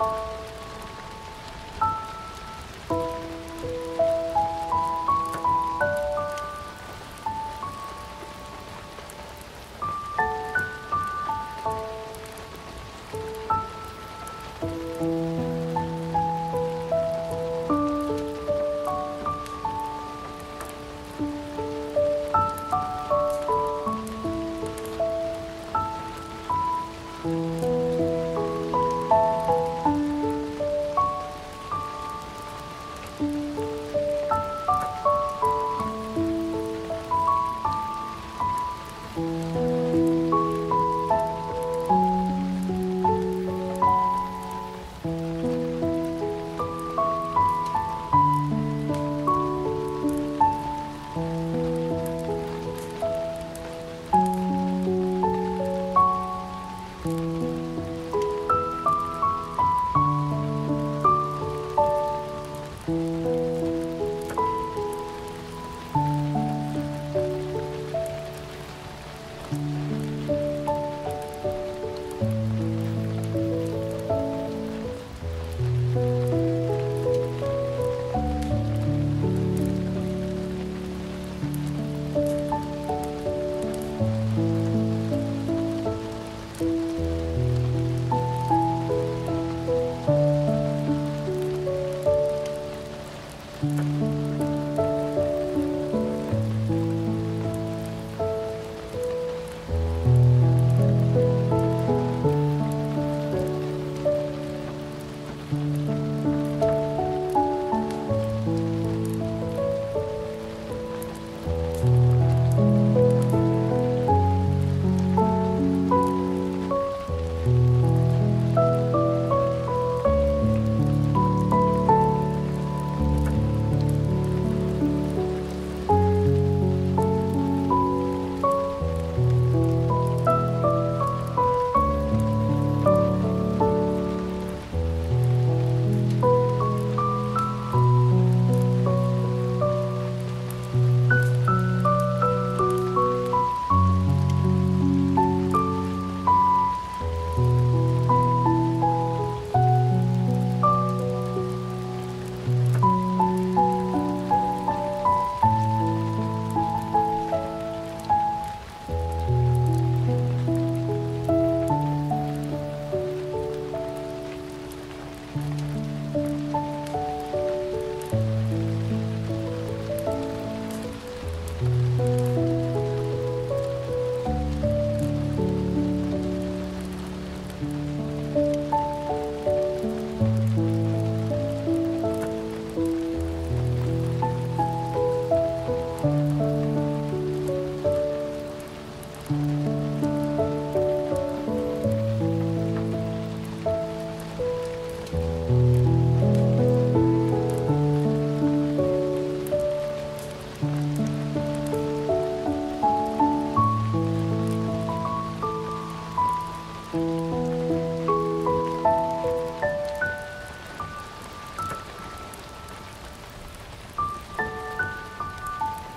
you.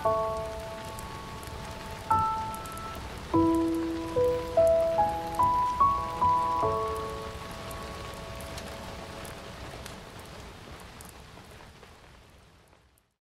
Bye.